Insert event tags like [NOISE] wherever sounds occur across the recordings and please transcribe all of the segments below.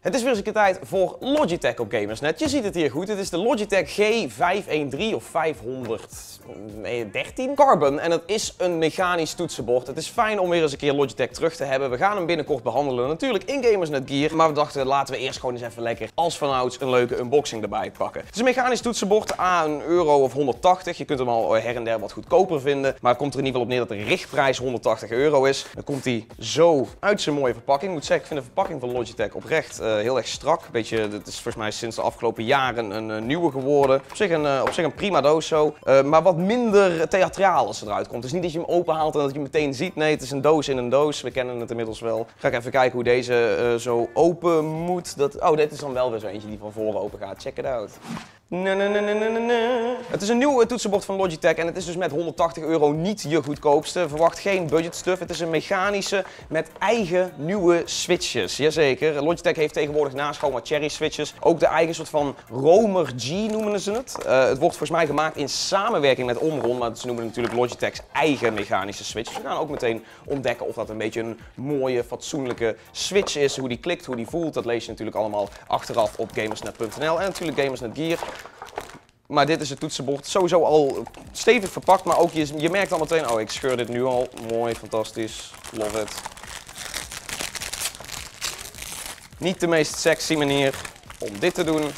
Het is weer eens een keer tijd voor Logitech op Gamersnet. Je ziet het hier goed. Het is de Logitech G513 of 513 Carbon. En het is een mechanisch toetsenbord. Het is fijn om weer eens een keer Logitech terug te hebben. We gaan hem binnenkort behandelen natuurlijk in Gamersnet Gear. Maar we dachten laten we eerst gewoon eens even lekker als vanouds een leuke unboxing erbij pakken. Het is een mechanisch toetsenbord. A, een euro of 180. Je kunt hem al her en der wat goedkoper vinden. Maar het komt er in ieder geval op neer dat de richtprijs 180 euro is. Dan komt hij zo uit zijn mooie verpakking. Ik moet zeggen, ik vind de verpakking van Logitech oprecht uh, heel erg strak. Beetje, het is volgens mij sinds de afgelopen jaren een, nieuwe geworden. Op zich een, uh, op zich een prima doos zo. Uh, maar wat minder theatraal als het eruit komt. Het is niet dat je hem openhaalt en dat je hem meteen ziet. Nee, het is een doos in een doos. We kennen het inmiddels wel. Ga ik even kijken hoe deze zo open moet. Dat... Oh, dit is dan wel weer zo eentje die van voren open gaat. Check it out. Het is een nieuw toetsenbord van Logitech en het is dus met 180 euro niet je goedkoopste. Verwacht geen budget stuff. Het is een mechanische met eigen nieuwe switches. Jazeker. Logitech heeft tegenwoordig naast gewoon wat cherry switches ook de eigen soort van Romer G noemen ze het. Uh, het wordt volgens mij gemaakt in samenwerking met Omron, maar ze noemen het natuurlijk Logitech's eigen mechanische switch. We gaan ook meteen ontdekken of dat een beetje een mooie, fatsoenlijke switch is. Hoe die klikt, hoe die voelt, dat lees je natuurlijk allemaal achteraf op gamersnet.nl en natuurlijk Gamersnet Gear. Maar dit is het toetsenbord. Sowieso al stevig verpakt, maar ook je, je merkt al meteen, oh ik scheur dit nu al. Mooi, fantastisch, love it. Niet de meest sexy manier om dit te doen.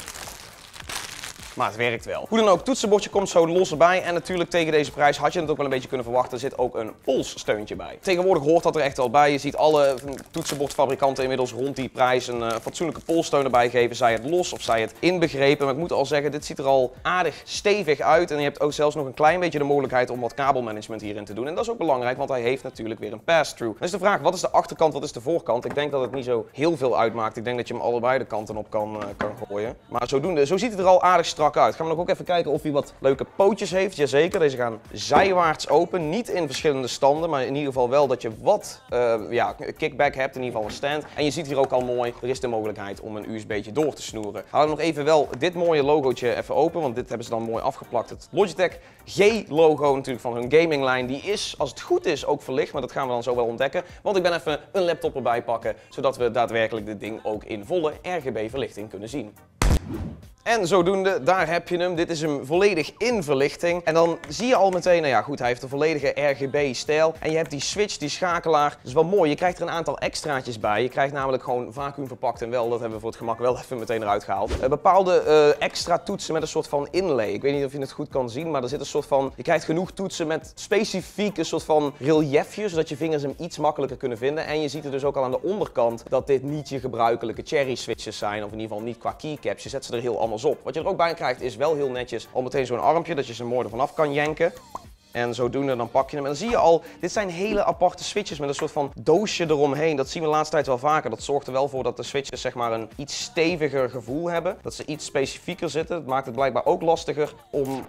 Maar het werkt wel. Hoe dan ook, toetsenbordje komt zo los erbij. En natuurlijk tegen deze prijs had je het ook wel een beetje kunnen verwachten. Er zit ook een polssteuntje bij. Tegenwoordig hoort dat er echt wel bij. Je ziet alle toetsenbordfabrikanten inmiddels rond die prijs een uh, fatsoenlijke polssteun erbij geven. Zij het los of zij het inbegrepen. Maar ik moet al zeggen, dit ziet er al aardig stevig uit. En je hebt ook zelfs nog een klein beetje de mogelijkheid om wat kabelmanagement hierin te doen. En dat is ook belangrijk, want hij heeft natuurlijk weer een pass-through. Dan is de vraag, wat is de achterkant, wat is de voorkant? Ik denk dat het niet zo heel veel uitmaakt. Ik denk dat je hem allebei de kanten op kan, uh, kan gooien. Maar zodoende, zo ziet het er al aardig strak uit. Gaan we ook even kijken of hij wat leuke pootjes heeft. Jazeker, deze gaan zijwaarts open. Niet in verschillende standen, maar in ieder geval wel dat je wat uh, ja, kickback hebt. In ieder geval een stand. En je ziet hier ook al mooi, er is de mogelijkheid om een USB'tje door te snoeren. Hou nog even wel dit mooie logootje even open, want dit hebben ze dan mooi afgeplakt. Het Logitech G-logo natuurlijk van hun gaminglijn. Die is, als het goed is, ook verlicht, maar dat gaan we dan zo wel ontdekken. Want ik ben even een laptop erbij pakken, zodat we daadwerkelijk dit ding ook in volle RGB-verlichting kunnen zien. En zodoende, daar heb je hem. Dit is hem volledig in verlichting. En dan zie je al meteen, nou ja goed, hij heeft een volledige RGB-stijl. En je hebt die switch, die schakelaar. Dat is wel mooi. Je krijgt er een aantal extraatjes bij. Je krijgt namelijk gewoon vacuüm verpakt en wel, dat hebben we voor het gemak wel [LAUGHS] even meteen eruit gehaald. Uh, bepaalde uh, extra toetsen met een soort van inlay. Ik weet niet of je het goed kan zien, maar er zit een soort van... Je krijgt genoeg toetsen met specifieke soort van reliefjes, zodat je vingers hem iets makkelijker kunnen vinden. En je ziet er dus ook al aan de onderkant dat dit niet je gebruikelijke cherry switches zijn. Of in ieder geval niet qua keycaps. Je zet ze er heel anders op. Wat je er ook bij krijgt is wel heel netjes al meteen zo'n armpje dat je ze mooi ervan af kan jenken. En zodoende dan pak je hem. En dan zie je al, dit zijn hele aparte switches met een soort van doosje eromheen. Dat zien we de laatste tijd wel vaker. Dat zorgt er wel voor dat de switches zeg maar een iets steviger gevoel hebben. Dat ze iets specifieker zitten. Het maakt het blijkbaar ook lastiger om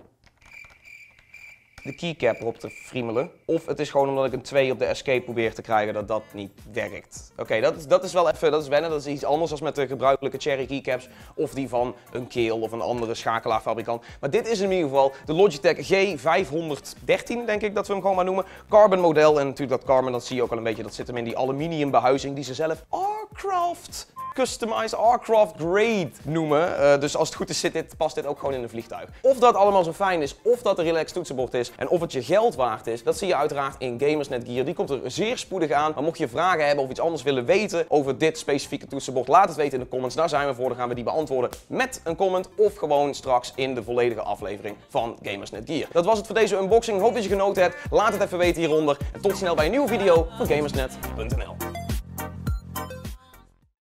de keycap erop te friemelen. Of het is gewoon omdat ik een 2 op de escape probeer te krijgen dat dat niet werkt. Oké, dat, dat is wel even, dat is wennen. Dat is iets anders dan met de gebruikelijke cherry keycaps. Of die van een Keel of een andere schakelaarfabrikant. Maar dit is in ieder geval de Logitech G513, denk ik dat we hem gewoon maar noemen. Carbon model. En natuurlijk dat carbon, dat zie je ook al een beetje. Dat zit hem in die aluminium behuizing die ze zelf Arcraft Customized Aircraft Grade noemen. Uh, dus als het goed is, zit dit, past dit ook gewoon in een vliegtuig. Of dat allemaal zo fijn is, of dat een relaxed toetsenbord is en of het je geld waard is, dat zie je uiteraard in Gamersnet Gear. Die komt er zeer spoedig aan. Maar mocht je vragen hebben of iets anders willen weten over dit specifieke toetsenbord, laat het weten in de comments. Daar zijn we voor. Dan gaan we die beantwoorden met een comment of gewoon straks in de volledige aflevering van Gamersnet Gear. Dat was het voor deze unboxing. Hoop dat je genoten hebt. Laat het even weten hieronder. En tot snel bij een nieuwe video van Gamersnet.nl.